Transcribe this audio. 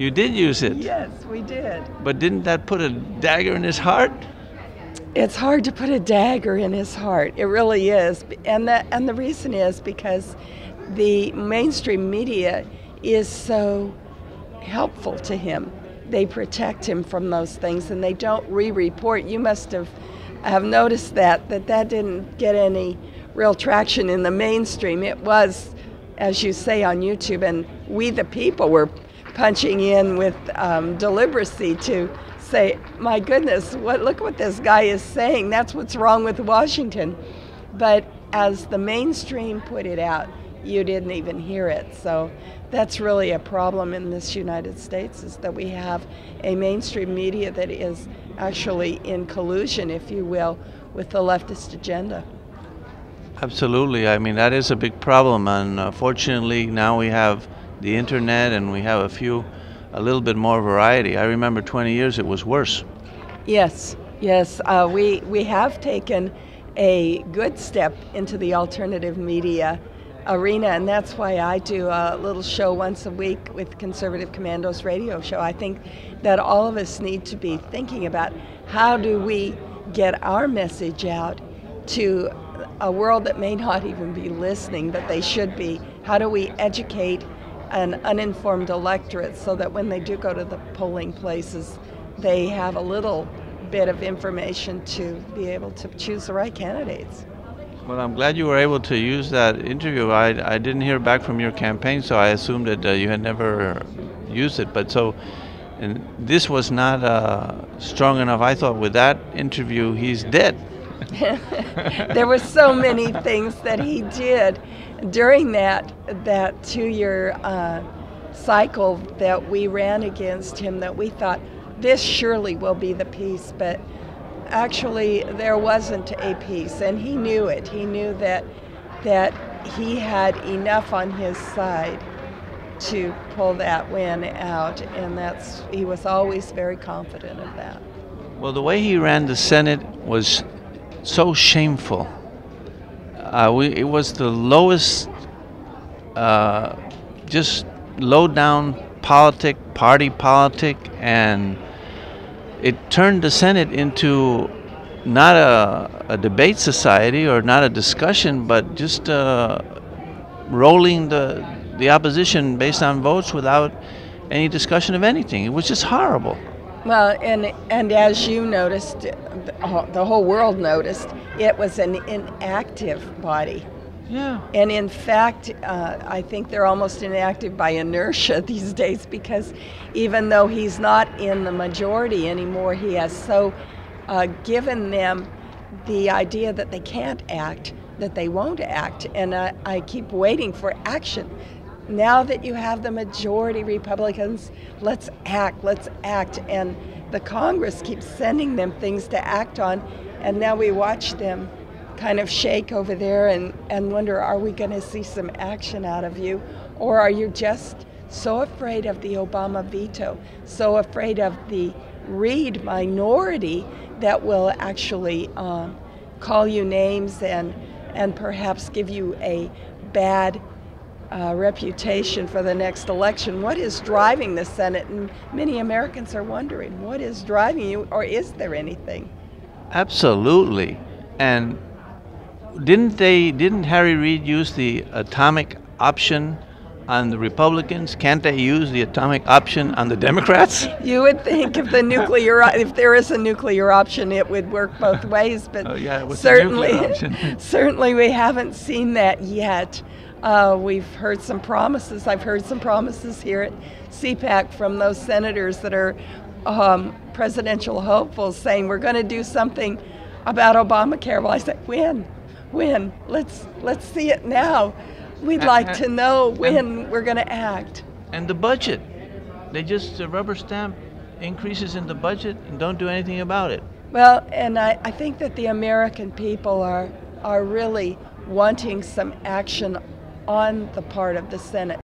You did use it. Yes, we did. But didn't that put a dagger in his heart? It's hard to put a dagger in his heart. It really is. And the, and the reason is because the mainstream media is so helpful to him. They protect him from those things and they don't re-report. You must have have noticed that that that didn't get any real traction in the mainstream. It was as you say on YouTube and we the people were punching in with um, deliberacy to say, my goodness, what, look what this guy is saying. That's what's wrong with Washington. But as the mainstream put it out, you didn't even hear it. So that's really a problem in this United States is that we have a mainstream media that is actually in collusion, if you will, with the leftist agenda. Absolutely. I mean, that is a big problem. And uh, fortunately, now we have the internet and we have a few a little bit more variety. I remember 20 years it was worse. Yes, yes. Uh, we, we have taken a good step into the alternative media arena, and that's why I do a little show once a week with Conservative Commandos radio show. I think that all of us need to be thinking about how do we get our message out to a world that may not even be listening, but they should be. How do we educate an uninformed electorate so that when they do go to the polling places, they have a little bit of information to be able to choose the right candidates. Well, I'm glad you were able to use that interview. I, I didn't hear back from your campaign, so I assumed that uh, you had never used it. But so, and this was not uh, strong enough. I thought with that interview, he's dead. there were so many things that he did during that that two-year uh, cycle that we ran against him that we thought this surely will be the piece, but actually there wasn't a piece, and he knew it. He knew that that he had enough on his side to pull that win out, and that's he was always very confident of that. Well, the way he ran the Senate was so shameful. Uh, we, it was the lowest, uh, just low down politic, party politic, and it turned the Senate into not a, a debate society or not a discussion, but just uh, rolling the the opposition based on votes without any discussion of anything. It was just horrible. Well, and and as you noticed, the whole world noticed, it was an inactive body. Yeah. And in fact, uh, I think they're almost inactive by inertia these days because even though he's not in the majority anymore, he has so uh, given them the idea that they can't act, that they won't act. And I, I keep waiting for action now that you have the majority Republicans, let's act, let's act. And the Congress keeps sending them things to act on, and now we watch them kind of shake over there and, and wonder are we going to see some action out of you? Or are you just so afraid of the Obama veto, so afraid of the Reid minority that will actually um, call you names and, and perhaps give you a bad uh, reputation for the next election. What is driving the Senate? And many Americans are wondering, what is driving you, or is there anything? Absolutely. And didn't they? Didn't Harry Reid use the atomic option on the Republicans? Can't they use the atomic option on the Democrats? You would think if the nuclear, if there is a nuclear option, it would work both ways. But oh, yeah, certainly, certainly, we haven't seen that yet. Uh, we've heard some promises. I've heard some promises here at CPAC from those senators that are um, presidential hopefuls saying we're going to do something about Obamacare. Well, I said, when? When? Let's let's see it now. We'd like to know when we're going to act. And the budget. They just uh, rubber stamp increases in the budget and don't do anything about it. Well, and I, I think that the American people are are really wanting some action on the part of the Senate